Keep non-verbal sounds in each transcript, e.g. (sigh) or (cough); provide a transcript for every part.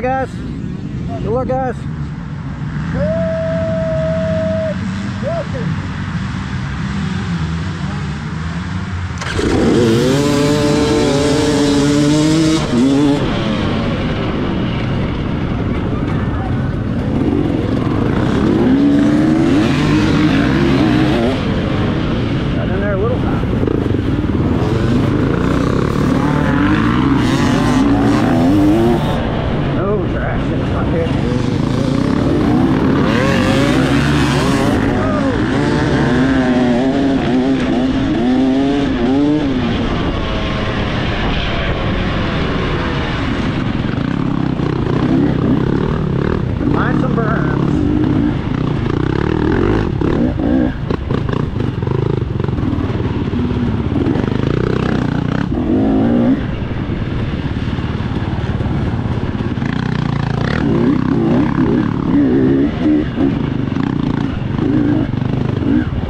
luck, guys. Luck, guys. Whoa!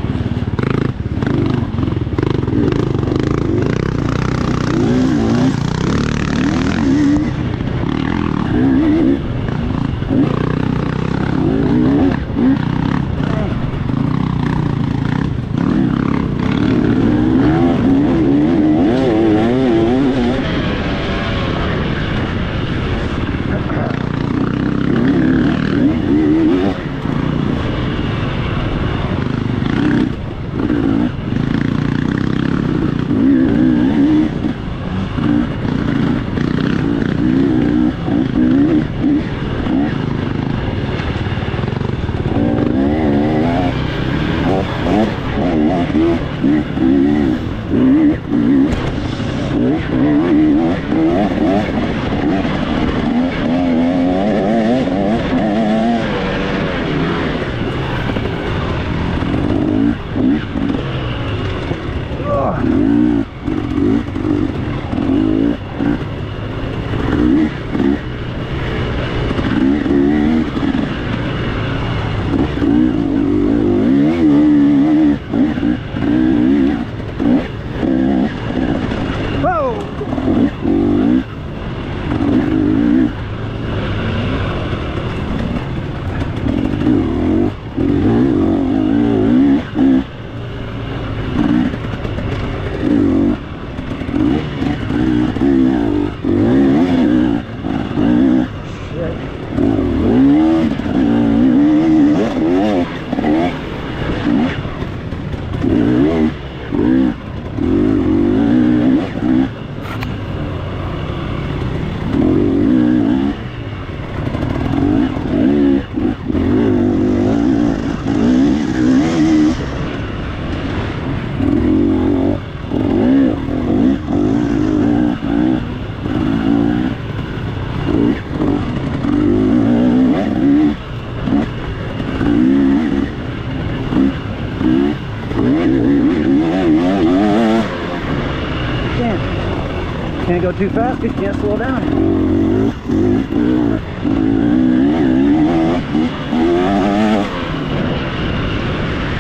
Can't, go too fast because you can't slow down.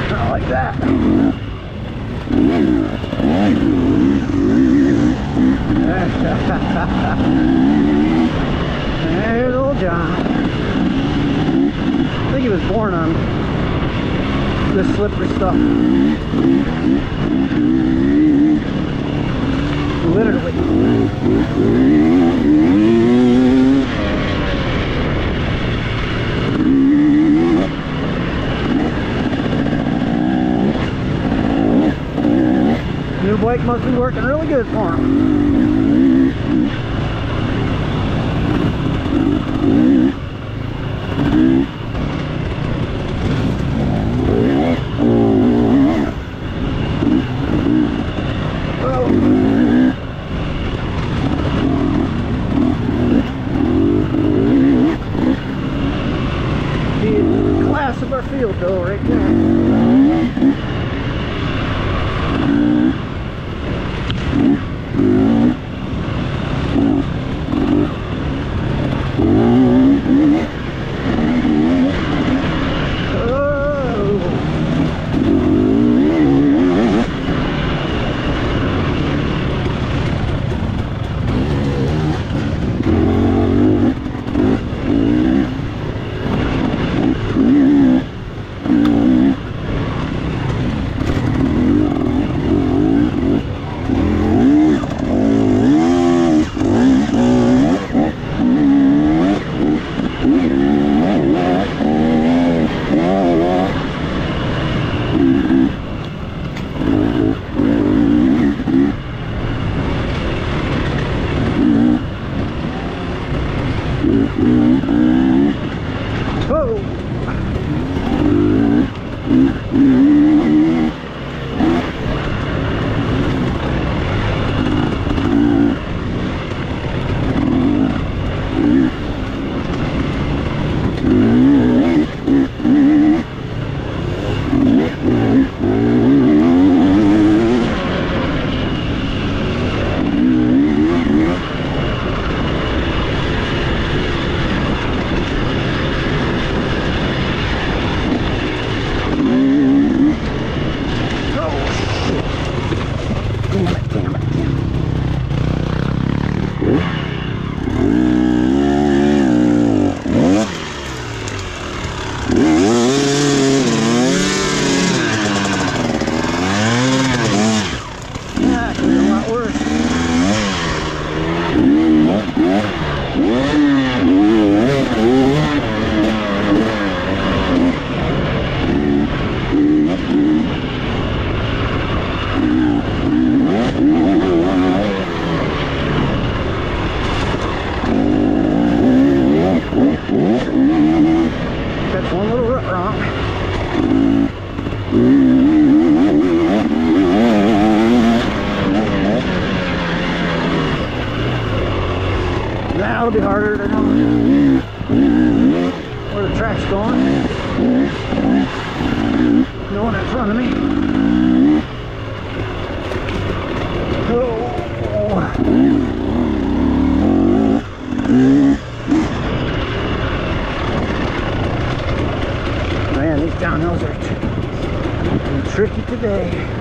Not like that. (laughs) There's old John. I think he was born on this slippery stuff. Literally. New Blake must be working really good for him. The class of our field though, right there. Now it'll be harder to know where the track's going. No one in front of me. Oh. Man, these downhills are tricky today.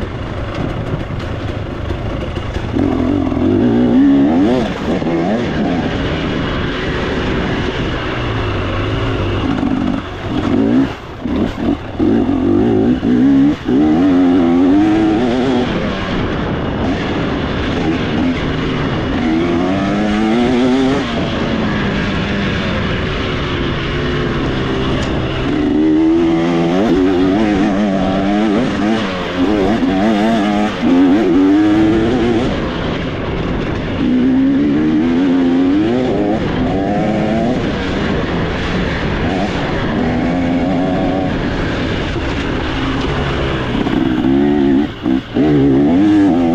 Música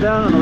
down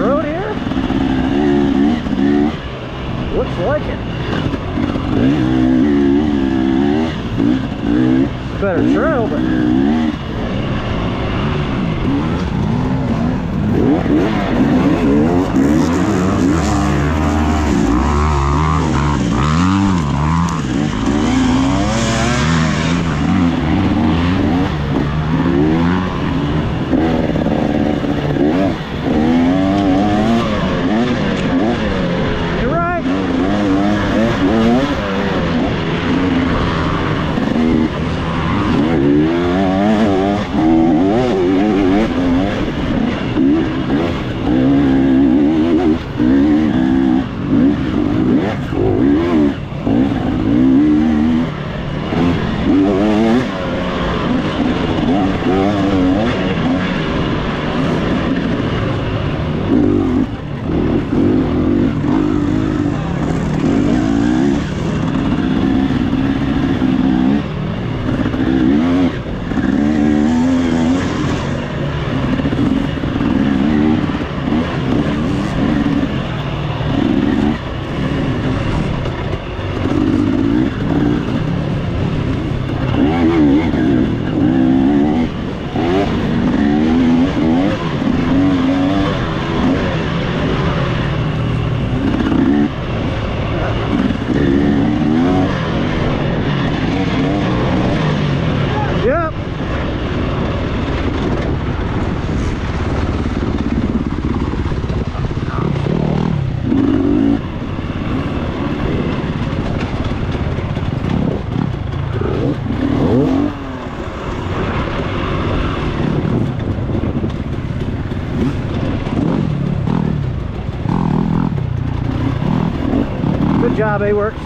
Job, A-Works.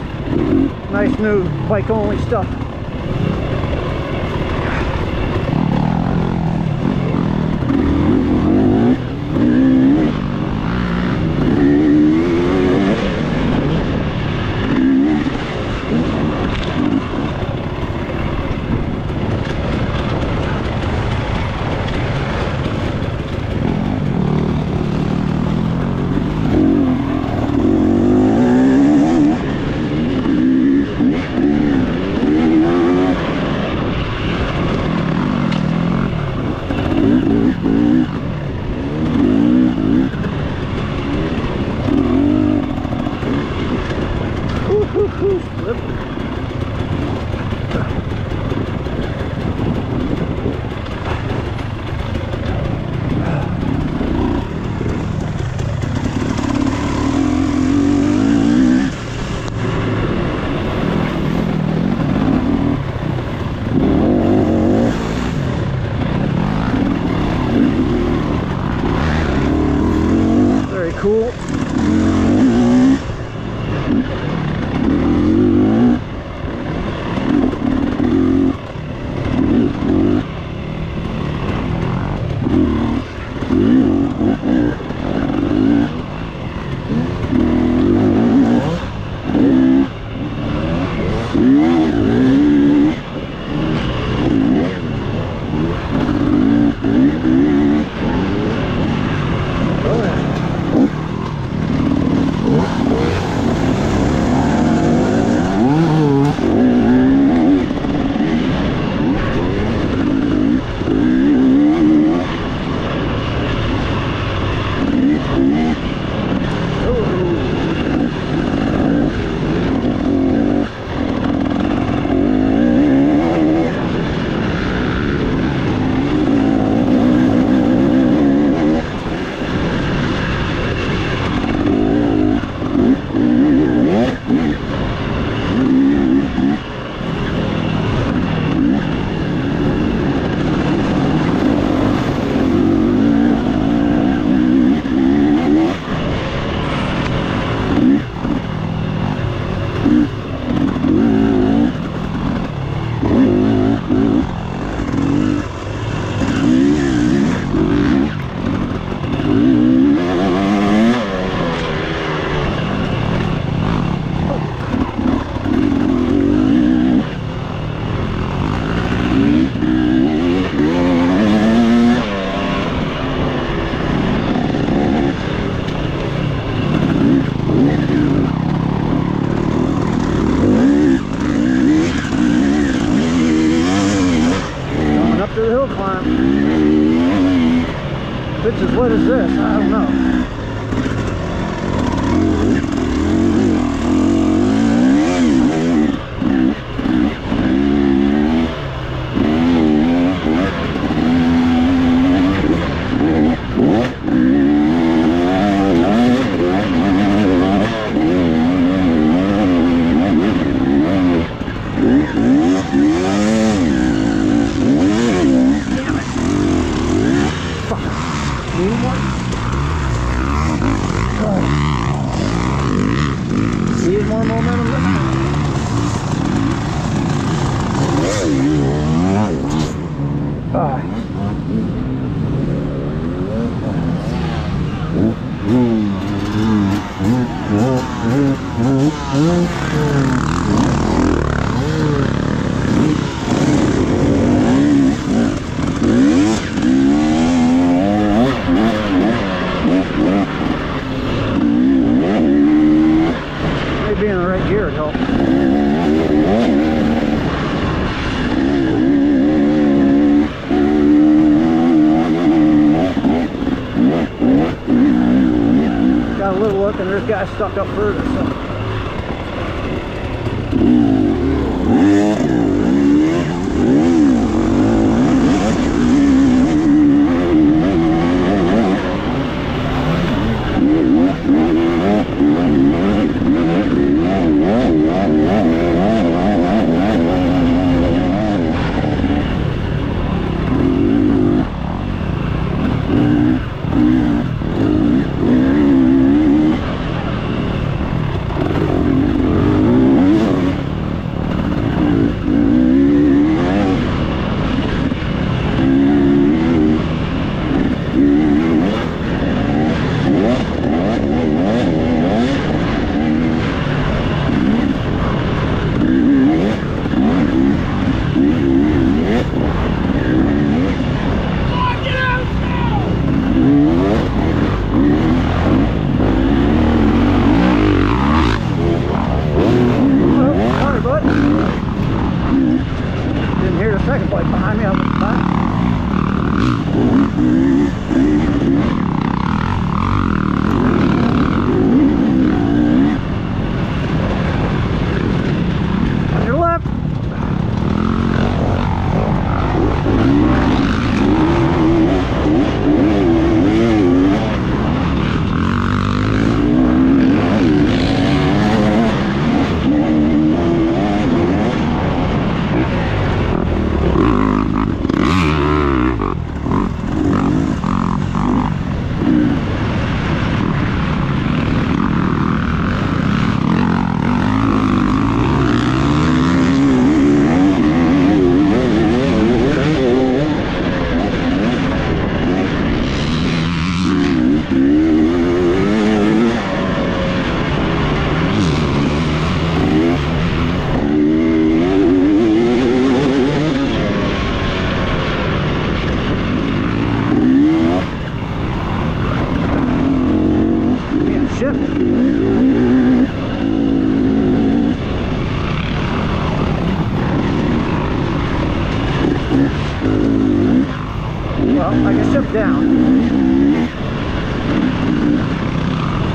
Nice new bike only stuff. Well, I can shift down.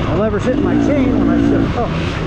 My lever's hitting my chain when I shift up. Oh.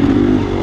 Said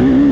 see.